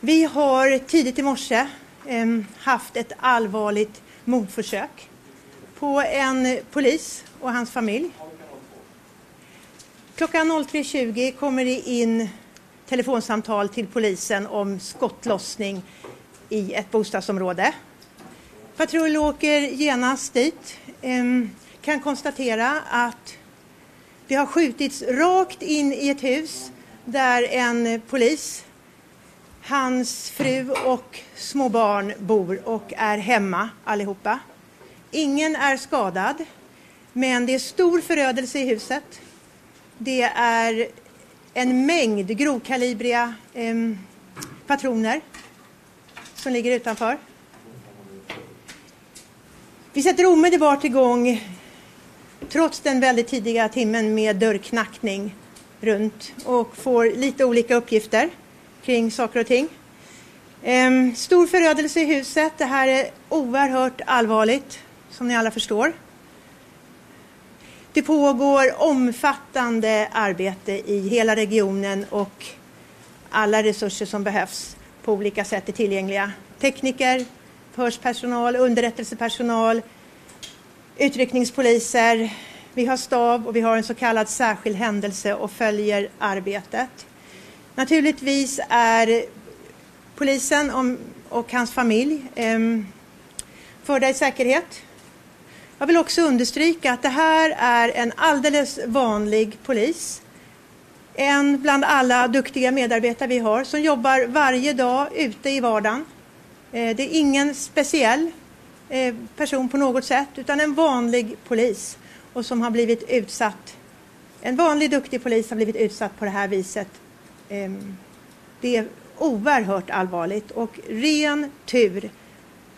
Vi har tidigt i morse ehm, haft ett allvarligt mordförsök på en polis och hans familj. Klockan 03.20 kommer det in telefonsamtal till polisen om skottlossning i ett bostadsområde. Patrull åker genast dit. Ehm, kan konstatera att det har skjutits rakt in i ett hus där en polis, hans fru och små barn bor och är hemma allihopa. Ingen är skadad, men det är stor förödelse i huset. Det är en mängd grovkalibriga eh, patroner som ligger utanför. Vi sätter omedelbart igång, trots den väldigt tidiga timmen, med dörrknackning runt och får lite olika uppgifter kring saker och ting. Ehm, stor förödelse i huset. Det här är oerhört allvarligt, som ni alla förstår. Det pågår omfattande arbete i hela regionen och alla resurser som behövs på olika sätt är tillgängliga. Tekniker, förhörspersonal, underrättelsepersonal, utryckningspoliser. Vi har stab och vi har en så kallad särskild händelse och följer arbetet. Naturligtvis är polisen och hans familj ehm, förda i säkerhet. Jag vill också understryka att det här är en alldeles vanlig polis. En bland alla duktiga medarbetare vi har som jobbar varje dag ute i vardagen. Eh, det är ingen speciell eh, person på något sätt utan en vanlig polis och som har blivit utsatt. En vanlig duktig polis har blivit utsatt på det här viset. Ehm, det är oerhört allvarligt och ren tur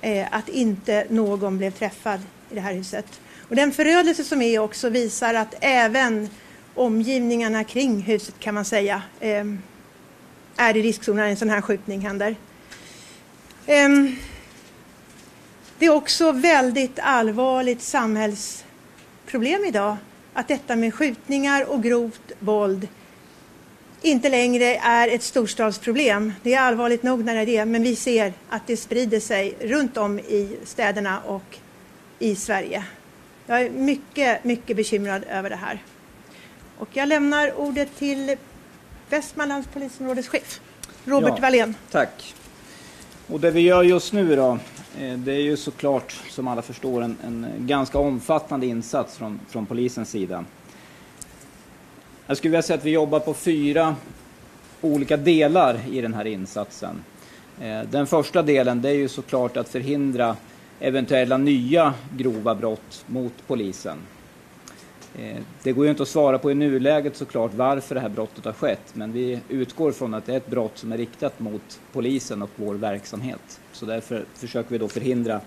eh, att inte någon blev träffad i det här huset. Och den förödelse som är också visar att även omgivningarna kring huset kan man säga ehm, är i riskzonen när en sån här skjutning händer. Ehm, det är också väldigt allvarligt samhällsproblem idag att detta med skjutningar och grovt våld inte längre är ett storstadsproblem. Det är allvarligt nog när det är det, men vi ser att det sprider sig runt om i städerna och i Sverige. Jag är mycket, mycket bekymrad över det här. Och jag lämnar ordet till Västmanlands polisområdeschef, Robert ja, Wallén. Tack. Och det vi gör just nu då, eh, det är ju såklart, som alla förstår, en, en ganska omfattande insats från, från polisens sida. Jag skulle vilja säga att vi jobbar på fyra olika delar i den här insatsen. Eh, den första delen det är ju såklart att förhindra eventuella nya grova brott mot polisen. Eh, det går ju inte att svara på i nuläget såklart varför det här brottet har skett, men vi utgår från att det är ett brott som är riktat mot polisen och vår verksamhet. Så därför försöker vi då förhindra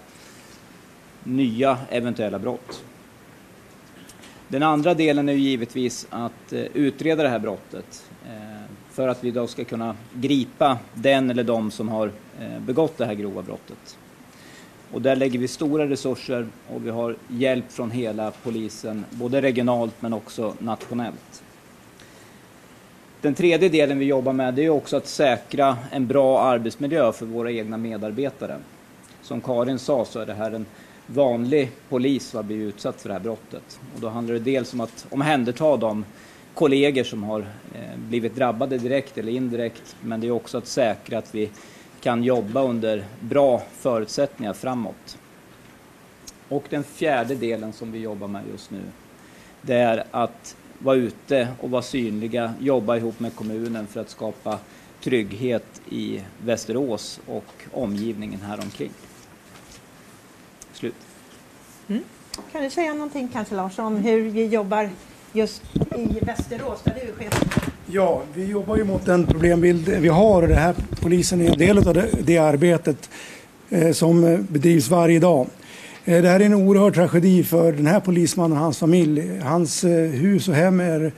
nya eventuella brott. Den andra delen är ju givetvis att eh, utreda det här brottet eh, för att vi då ska kunna gripa den eller de som har eh, begått det här grova brottet. Och där lägger vi stora resurser och vi har hjälp från hela polisen, både regionalt men också nationellt. Den tredje delen vi jobbar med det är också att säkra en bra arbetsmiljö för våra egna medarbetare. Som Karin sa så är det här en vanlig polis som har blivit utsatt för det här brottet. Och då handlar det dels om att omhänderta de kollegor som har eh, blivit drabbade direkt eller indirekt. Men det är också att säkra att vi kan jobba under bra förutsättningar framåt. Och den fjärde delen som vi jobbar med just nu, det är att vara ute och vara synliga, jobba ihop med kommunen för att skapa trygghet i Västerås och omgivningen här omkring. Mm. Kan du säga någonting kanske Lars om hur vi jobbar just i Västerås där du är chef? Ja, vi jobbar ju mot den problembild vi har och det här polisen är en del av det, det arbetet eh, som bedrivs varje dag. Eh, det här är en oerhörd tragedi för den här polismannen och hans familj. Hans eh, hus och hem är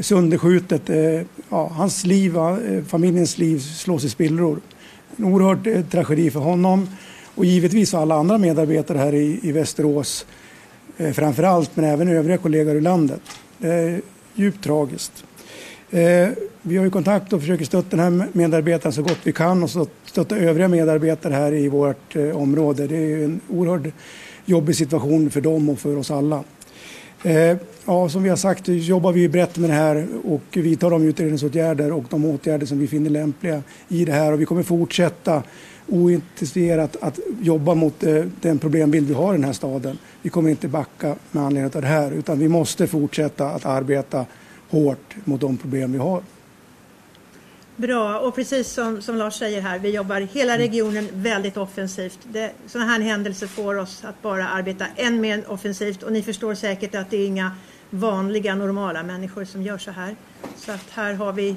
sönderskjutet. Eh, ja, hans liv, eh, familjens liv slås i spillror. En oerhörd eh, tragedi för honom och givetvis för alla andra medarbetare här i, i Västerås eh, framför allt, men även övriga kollegor i landet. Det är djupt tragiskt. Eh, vi har ju kontakt och försöker stötta den här medarbetaren så gott vi kan och stötta övriga medarbetare här i vårt eh, område. Det är ju en oerhört jobbig situation för dem och för oss alla. Eh, ja, som vi har sagt jobbar vi brett med det här och vidtar de utredningsåtgärder och de åtgärder som vi finner lämpliga i det här och vi kommer fortsätta ointresserat att jobba mot eh, den problembild vi har i den här staden. Vi kommer inte backa med anledning av det här utan vi måste fortsätta att arbeta hårt mot de problem vi har. Bra, och precis som, som Lars säger här, vi jobbar hela regionen väldigt offensivt. Det, sådana här händelser får oss att bara arbeta än mer offensivt och ni förstår säkert att det är inga vanliga normala människor som gör så här. Så att här har vi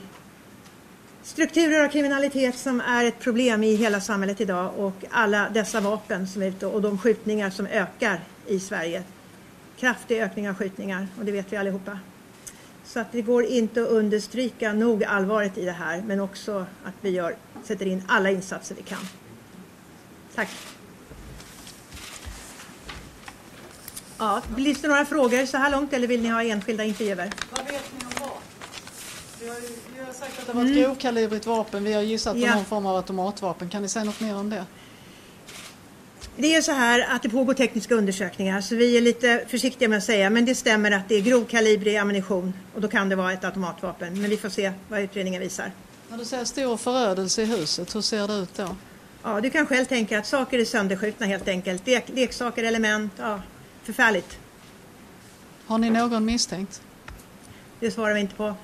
strukturer av kriminalitet som är ett problem i hela samhället idag och alla dessa vapen som är ute och de skjutningar som ökar i Sverige. Kraftig ökning av skjutningar och det vet vi allihopa. Så att det går inte att understryka nog allvaret i det här men också att vi gör, sätter in alla insatser vi kan. Tack. Ja, blir det några frågor så här långt eller vill ni ha enskilda intervjuer? Vad vet ni om vad? Vi har, vi har sagt att det var ett mm. grovkalibrigt vapen. Vi har gissat på ja. någon form av automatvapen. Kan ni säga något mer om det? Det är så här att det pågår tekniska undersökningar så vi är lite försiktiga med att säga men det stämmer att det är grovkalibrig ammunition och då kan det vara ett automatvapen. Men vi får se vad utredningen visar. När du säger stor förödelse i huset, hur ser det ut då? Ja, du kan själv tänka att saker är sönderskjutna helt enkelt. Lek leksaker, element, ja, förfärligt. Har ni någon misstänkt? Det svarar vi inte på.